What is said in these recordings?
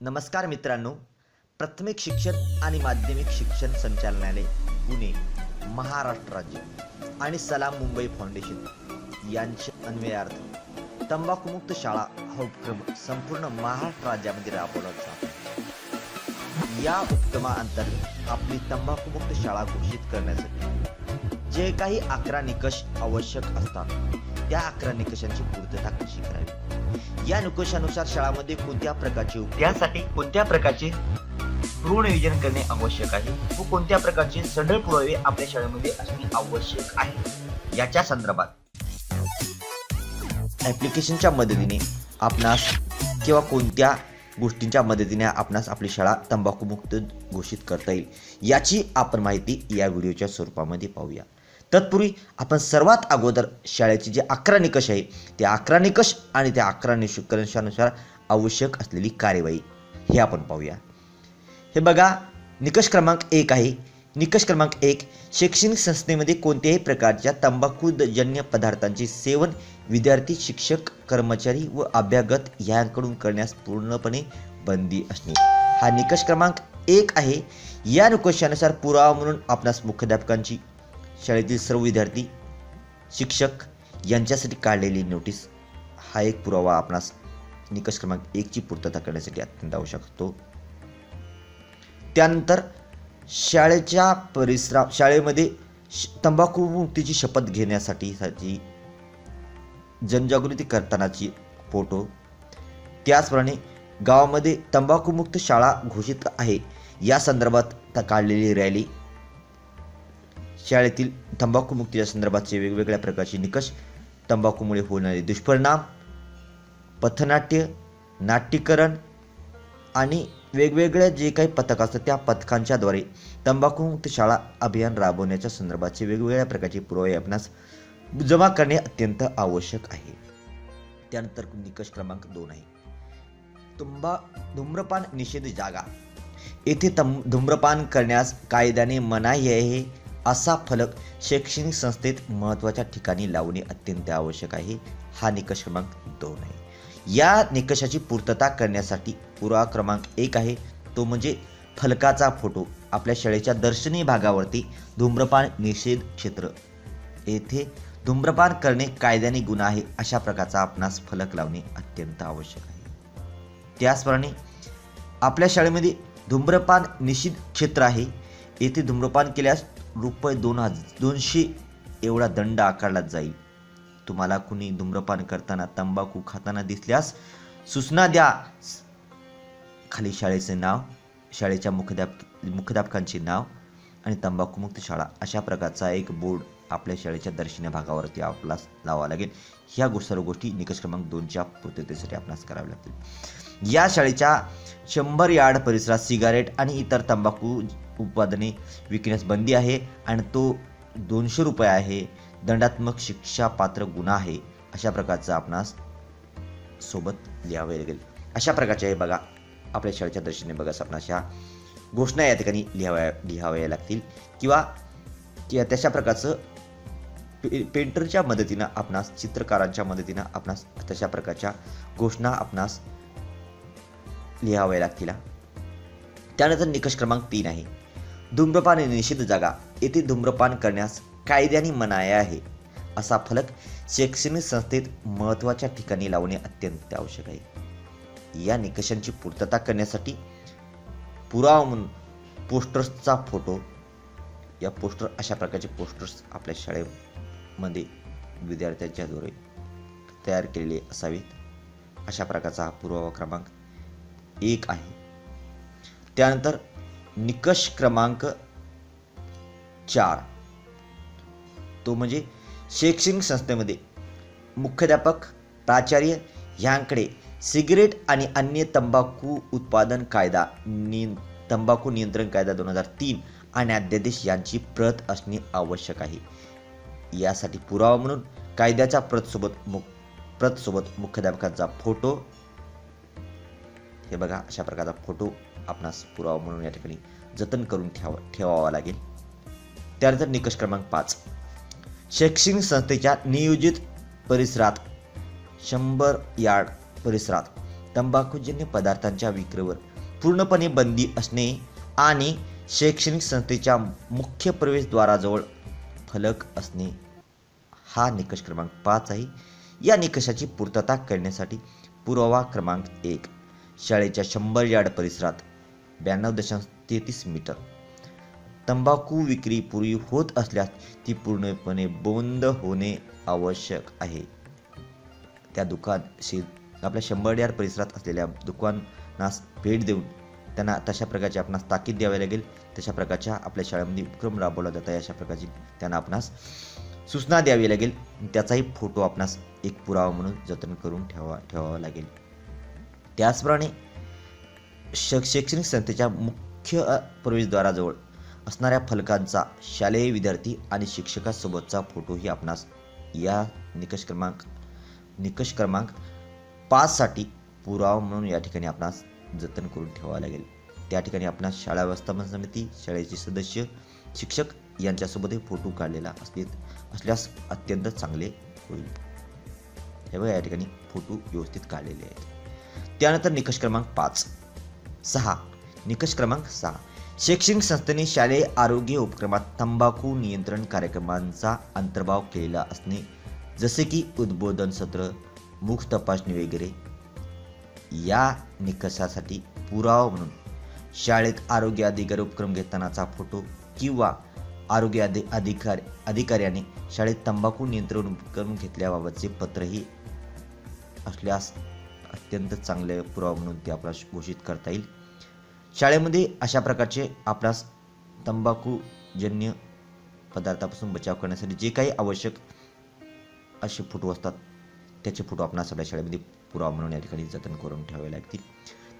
नमस्कार मित्रांनो. प्राथमिक शिक्षण आणि माध्यमिक शिक्षण संचालनालय पुणे महाराष्ट्र राज्य आणि सलाम मुंबई फाउंडेशन यांचे अन्वयार्थ तंबाखूमुक्त शाळा हा उपक्रम संपूर्ण महाराष्ट्र राज्यामध्ये राबवला जातो या उपक्रमाअंतर्गत आपली तंबाखूमुक्त शाळा घोषित करण्यासाठी जे काही अकरा निकष आवश्यक असतात त्या अकरा निकषांची पूर्तता कशी करावी? या निकषानुसार शाळामध्ये कोणत्या प्रकारचे त्यासाठी कोणत्या प्रकारचे भ्रूण नियोजन करणे आवश्यक आहे? व कोणत्या प्रकारचे सढळ पुरावे आपल्या शाळेमध्ये असणे आवश्यक आहे? याच्या संदर्भात ऍप्लिकेशनच्या मदतीने आपणास किंवा कोणत्या गोष्टींच्या मदतीने आपणास आपली शाळा तंबाखूमुक्त घोषित करता येईल. याची आपण माहिती या व्हिडिओच्या स्वरूपामध्ये पाहूया. तत्पूर्वी आपण सर्वात अगोदर शाळेचे जे अकरा निकष आहे ते अकरा निकष आणि त्या अकरा निकषानुसार आवश्यक असलेली कार्यवाही हे आपण पाहूया. हे बघा निकष क्रमांक एक आहे. निकष क्रमांक एक शैक्षणिक संस्थेमध्ये कोणत्याही प्रकारच्या तंबाखूजन्य पदार्थांचे सेवन विद्यार्थी शिक्षक कर्मचारी व अभ्यागत यांकडून करण्यास पूर्णपणे बंदी असणे. हा निकष क्रमांक एक आहे. या निकषानुसार पुरावा म्हणून आपणास मुख्याध्यापकांची शाळेतील सर्व विद्यार्थी शिक्षक यांच्यासाठी काढलेली नोटीस हा एक पुरावा आपणास निकष क्रमांक एकची पूर्तता करण्यासाठी अत्यंत आवश्यक असतो. त्यानंतर शाळेच्या परिसरा शाळेमध्ये श- तंबाखू मुक्तीची शपथ घेण्यासाठी साठी जनजागृती करतानाची फोटो. त्याचप्रमाणे गावामध्ये तंबाखूमुक्त शाळा घोषित आहे. या संदर्भात काढलेली रॅली शाळेतील तंबाखू मुक्तीच्या संदर्भातचे वेगवेगळ्या प्रकारचे निकष तंबाखूमुळे होणारे दुष्परिणाम पथनाट्य नाट्यकरण आणि वेगवेगळ्या जे काही पथक असतात त्या पथकांच्याद्वारे तंबाखूमुक्त शाळा अभियान राबवण्याच्या संदर्भाचे वेगवेगळ्या प्रकारचे पुरावे आपणास जमा करणे अत्यंत आवश्यक आहे. त्यानंतर निकष क्रमांक दोन आहे. तुंबा धूम्रपान निषेध जागा. येथे तम धूम्रपान करण्यास कायद्याने मनाई आहे असा फलक शैक्षणिक संस्थेत महत्त्वाच्या ठिकाणी लावणे अत्यंत आवश्यक आहे. हा निकष क्रमांक दोन आहे. या निकषाची पूर्तता करण्यासाठी पुरावा क्रमांक एक आहे. तो म्हणजे फलकाचा फोटो. आपल्या शाळेच्या दर्शनी भागावरती धूम्रपान निषेध क्षेत्र. येथे धूम्रपान करणे कायद्याने गुन्हा आहे अशा प्रकारचा आपणास फलक लावणे अत्यंत आवश्यक आहे. त्याचप्रमाणे आपल्या शाळेमध्ये धूम्रपान निषिद्ध क्षेत्र आहे. येथे धूम्रपान केल्यास रुपये दोन हज दोनशे एवढा दंड आकारला जाईल. तुम्हाला कुणी धूम्रपान करताना तंबाखू खाताना दिसल्यास सूचना द्या. खाली शाळेचे नाव शाळेच्या मुख्याध्याप मुख्याध्यापकांचे नाव आणि तंबाखूमुक्त शाळा. अशा प्रकारचा एक बोर्ड आपल्या शाळेच्या दर्शनी भागावरती आपल्याला लावावा लागेल. ह्या सर्व गोष्टी निकष क्रमांक दोनच्या पूर्ततेसाठी आपणास कराव्या लागतील. या शाळेच्या शंभर यार्ड परिसरात सिगारेट आणि इतर तंबाखू उत्पादने विकण्यास बंदी आहे आणि तो दोनशे रुपये आहे. दंडात्मक शिक्षा पात्र गुन्हा आहे अशा प्रकारचा आपणास सोबत लिहावे लागेल. अशा प्रकारच्या हे बघा आपल्या शाळेच्या दर्शने बघा आपणास ह्या घोषणा या ठिकाणी लिहाव्या लिहाव्या लागतील. किंवा किंवा तशा प्रकारचं पे पेंटरच्या मदतीनं आपणास चित्रकारांच्या मदतीनं आपणास तशा प्रकारच्या घोषणा आपणास लिहाव्या लागतील त्यानंतर निकष क्रमांक तीन आहे. धूम्रपान निषिद्ध जागा. येथे धूम्रपान करण्यास कायद्याने मनाया आहे. असा फलक शैक्षणिक संस्थेत महत्त्वाच्या ठिकाणी लावणे अत्यंत आवश्यक आहे. या निकषांची पूर्तता करण्यासाठी पुरावा म्हणून पोस्टर्सचा फोटो या पोस्टर अशा प्रकारचे पोस्टर्स आपल्या शाळेमध्ये विद्यार्थ्यांच्याद्वारे तयार केलेले असावेत. अशा प्रकारचा हा पुरावा क्रमांक एक आहे. त्यानंतर निकष क्रमांक चार. तो म्हणजे शैक्षणिक संस्थेमध्ये मुख्याध्यापक प्राचार्य यांकडे सिगरेट आणि अन्य तंबाखू उत्पादन कायदा नि तंबाखू नियंत्रण कायदा दोन हजार तीन आणि अध्यादेश यांची प्रत असणे आवश्यक आहे. यासाठी पुरावा म्हणून कायद्याच्या प्रतसोबत मुख प्रतसोबत मुख्याध्यापकांचा फोटो हे बघा अशा प्रकारचा फोटो आपणास पुरावा म्हणून या ठिकाणी जतन करून ठेवा ठेवावा लागेल. त्यानंतर निकष क्रमांक पाच. शैक्षणिक संस्थेच्या नियोजित परिसरात शंभर यार्ड परिसरात तंबाखूजन्य पदार्थांच्या विक्रीवर पूर्णपणे बंदी असणे आणि शैक्षणिक संस्थेच्या मुख्य प्रवेशद्वाराजवळ फलक असणे हा निकष क्रमांक पाच आहे. या निकषाची पूर्तता करण्यासाठी पुरावा क्रमांक एक. शाळेच्या शंभर यार्ड परिसरात ब्याण्णव दशांश तेहतीस मीटर. तंबाखू विक्री पूर्वी होत असल्यास ती पूर्णपणे बंद होणे आवश्यक आहे. त्या दुकान शे आपल्या शंभर यार्ड परिसरात असलेल्या दुकानास भेट देऊन त्यांना तशा प्रकारची आपणास ताकीद द्यावी लागेल. तशा प्रकारच्या आपल्या शाळेमध्ये उपक्रम राबवला जात आहे. अशा प्रकारची त्यांना आपणास सूचना द्यावी लागेल. त्याचाही फोटो आपणास एक पुरावा म्हणून जतन करून ठेवा ठेवावा लागेल. त्याचप्रमाणे श शैक्षणिक संस्थेच्या मुख्य प्रवेशद्वाराजवळ असणाऱ्या फलकांचा शालेय विद्यार्थी आणि शिक्षकासोबतचा फोटोही आपणास या निकष क्रमांक निकष क्रमांक पाचसाठी पुरावा म्हणून या ठिकाणी आपणास जतन करून ठेवावं लागेल. त्या ठिकाणी आपणास शाळा व्यवस्थापन समिती शाळेचे सदस्य शिक्षक यांच्यासोबतही फोटो काढलेला असले असल्यास अत्यंत चांगले होईल. हे बघा या ठिकाणी फोटो व्यवस्थित काढलेले आहेत. त्यानंतर निकष क्रमांक पाच. सहा. निकष क्रमांक सहा. शैक्षणिक संस्थेने शालेय आरोग्य उपक्रमात तंबाखू नियंत्रण कार्यक्रमांचा अंतर्भाव केलेला असणे जसे की उद्बोधन सत्र मुख तपासणी वगैरे या निकषासाठी पुरावा म्हणून शाळेत आरोग्य अधिकारी उपक्रम घेतानाचा फोटो किंवा आरोग्य अधि अधिकार अधिकाऱ्याने शाळेत तंबाखू नियंत्रण उपक्रम घेतल्याबाबतचे पत्रही असल्यास अत्यंत चांगले पुरावा म्हणून ते आपल्यास घोषित करता येईल. शाळेमध्ये अशा प्रकारचे आपल्यास तंबाखूजन्य पदार्थापासून बचाव करण्यासाठी जे काही आवश्यक असे फोटो असतात त्याचे फोटो आपणास आपल्या शाळेमध्ये पुरावा म्हणून या ठिकाणी जतन करून ठेवावे लागतील.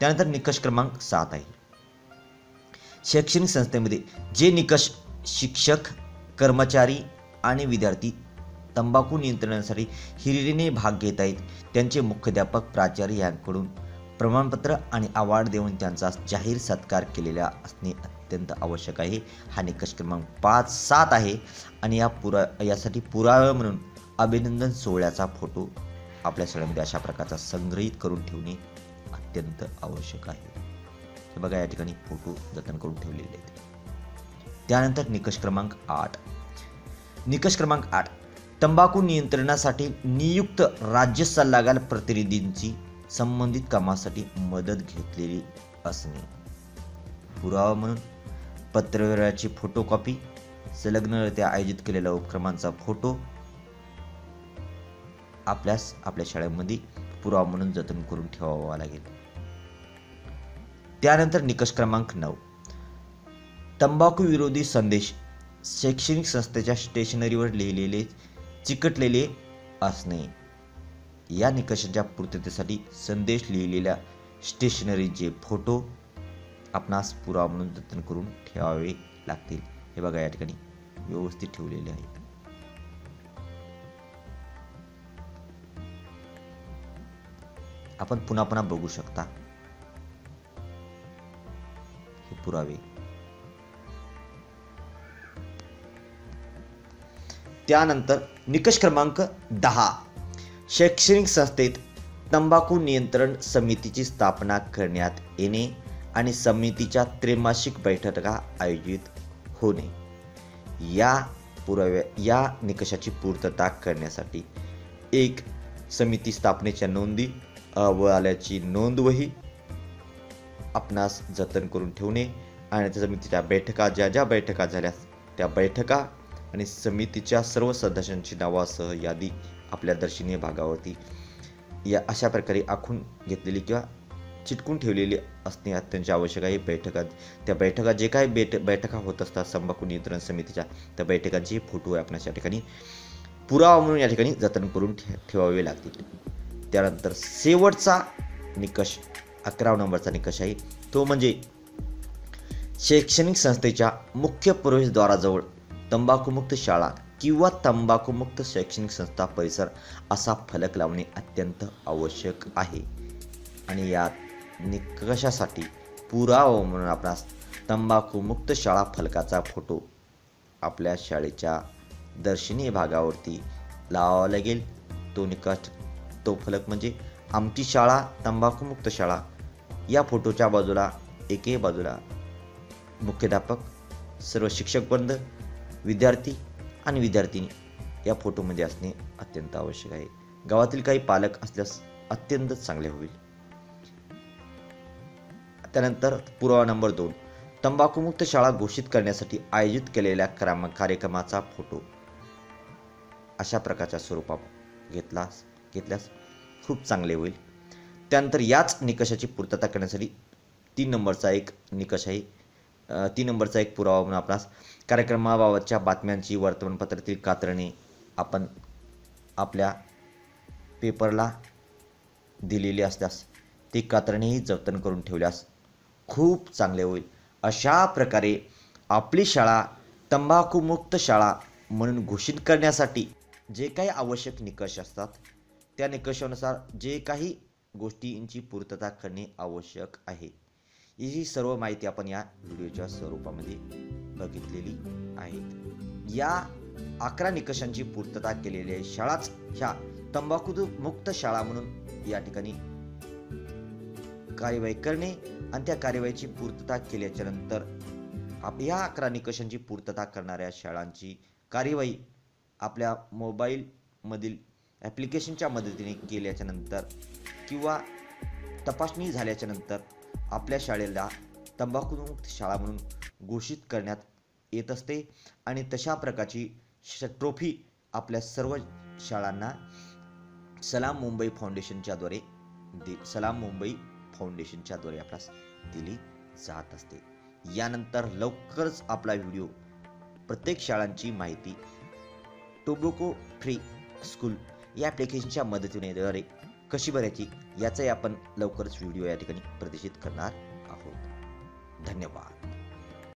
त्यानंतर निकष क्रमांक सात आहे. शैक्षणिक संस्थेमध्ये जे निकष शिक्षक कर्मचारी आणि विद्यार्थी तंबाखू नियंत्रणासाठी हिरिरीने भाग घेत आहेत. त्यांचे मुख्याध्यापक प्राचार्य यांकडून प्रमाणपत्र आणि अवॉर्ड देऊन त्यांचा जाहीर सत्कार केलेला असणे अत्यंत आवश्यक आहे. हा निकष क्रमांक पाच सात आहे आणि या पुरा यासाठी पुरावा म्हणून अभिनंदन सोहळ्याचा फोटो आपल्या शाळेमध्ये अशा प्रकारचा संग्रहित करून ठेवणे अत्यंत आवश्यक आहे. हे बघा या ठिकाणी फोटो जतन करून ठेवलेले आहेत. त्यानंतर निकष क्रमांक आठ. निकष क्रमांक आठ. तंबाखू नियंत्रणासाठी नियुक्त राज्य सल्लागार प्रतिनिधींची संबंधित कामासाठी मदत घेतलेली असणे. पुरावा म्हणून पत्रव्यवहाराची फोटोकॉपी संलग्नरित्या आयोजित केलेल्या उपक्रमांचा फोटो आपल्यास आपल्या शाळेमध्ये पुरावा म्हणून जतन करून ठेवावा लागेल. त्यानंतर निकष क्रमांक नऊ. तंबाखू विरोधी संदेश शैक्षणिक संस्थेच्या स्टेशनरीवर लिहिलेले चिकटलेले असणे. या निकषांच्या पूर्ततेसाठी संदेश लिहिलेल्या स्टेशनरीचे फोटो आपणास पुरावा म्हणून जतन करून ठेवावे लागतील. हे बघा या ठिकाणी व्यवस्थित ठेवलेले आहेत आपण पुन्हा पुन्हा बघू शकता. हे पुरावे. त्यानंतर निकष क्रमांक दहा. शैक्षणिक संस्थेत तंबाखू नियंत्रण समितीची स्थापना करण्यात येणे आणि समितीच्या त्रैमासिक बैठका आयोजित होणे. या पुराव्या या निकषाची पूर्तता करण्यासाठी एक समिती स्थापनेच्या नोंदी अहवालाची नोंदवही आपणास जतन करून ठेवणे आणि त्या समितीच्या बैठका ज्या ज्या बैठका झाल्या त्या बैठका आणि समितीच्या सर्व सदस्यांची नावासह यादी आपल्या दर्शनीय भागावरती या अशा प्रकारे आखून घेतलेली किंवा चिटकून ठेवलेली असणे अत्यंत आवश्यक आहे. बैठका त्या बैठका जे काही बैठ बैठका होत असतात तंबाखू नियंत्रण समितीच्या त्या बैठकांचे फोटो आपणास या ठिकाणी पुरावा म्हणून या ठिकाणी जतन करून ठे ठेवावे लागतील. त्यानंतर शेवटचा निकष अकरा नंबरचा निकष आहे. तो म्हणजे शैक्षणिक संस्थेच्या मुख्य प्रवेशद्वाराजवळ तंबाखूमुक्त शाळा किंवा तंबाखूमुक्त शैक्षणिक संस्था परिसर असा फलक लावणे अत्यंत आवश्यक आहे. आणि यात निकषासाठी पुरावा म्हणून आपणास तंबाखूमुक्त शाळा फलकाचा फोटो आपल्या शाळेच्या दर्शनीय भागावरती लावावा लागेल. तो निकष तो फलक म्हणजे आमची शाळा तंबाखूमुक्त शाळा. या फोटोच्या बाजूला एकही बाजूला मुख्याध्यापक सर्व शिक्षक बंद विद्यार्थी आणि विद्यार्थिनी या फोटोमध्ये असणे अत्यंत आवश्यक आहे. गावातील काही पालक असल्यास अत्यंत चांगले होईल. त्यानंतर पुरावा नंबर दोन. तंबाखूमुक्त शाळा घोषित करण्यासाठी आयोजित केलेल्या क्रम कार्यक्रमाचा फोटो अशा प्रकारच्या स्वरूपात घेतलास घेतल्यास खूप चांगले होईल. त्यानंतर याच निकषाची पूर्तता करण्यासाठी तीन नंबरचा एक निकष आहे. तीन नंबरचा एक पुरावा म्हणून आपणास कार्यक्रमाबाबतच्या बातम्यांची वर्तमानपत्रातील कात्रणे आपण आपल्या पेपरला दिलेली असल्यास ती कात्रणेही जतन करून ठेवल्यास खूप चांगले होईल. अशा प्रकारे आपली शाळा तंबाखूमुक्त शाळा म्हणून घोषित करण्यासाठी जे काही आवश्यक निकष असतात त्या निकषानुसार जे काही गोष्टींची पूर्तता करणे आवश्यक आहे. ही सर्व माहिती आपण या व्हिडिओच्या स्वरूपामध्ये बघितलेली आहेत. या अकरा निकषांची पूर्तता केलेल्या शाळाच ह्या तंबाखू मुक्त शाळा म्हणून या ठिकाणी कार्यवाही करणे आणि त्या कार्यवाहीची पूर्तता केल्याच्यानंतर आप या अकरा निकषांची पूर्तता करणाऱ्या शाळांची कार्यवाही आपल्या मोबाईलमधील ॲप्लिकेशनच्या मदतीने केल्याच्यानंतर किंवा तपासणी झाल्याच्यानंतर आपल्या शाळेला तंबाखूमुक्त शाळा म्हणून घोषित करण्यात येत असते आणि तशा प्रकारची ट्रॉफी आपल्या सर्व शाळांना सलाम मुंबई फाउंडेशनच्याद्वारे दि सलाम मुंबई फाउंडेशनच्याद्वारे आपल्यास दिली जात असते. यानंतर लवकरच आपला व्हिडिओ प्रत्येक शाळांची माहिती टोबोको फ्री स्कूल या ॲप्लिकेशनच्या मदतीने द्वारे कशी भरायची याचाही आपण लवकरच व्हिडिओ या ठिकाणी प्रदर्शित करणार आहोत. धन्यवाद.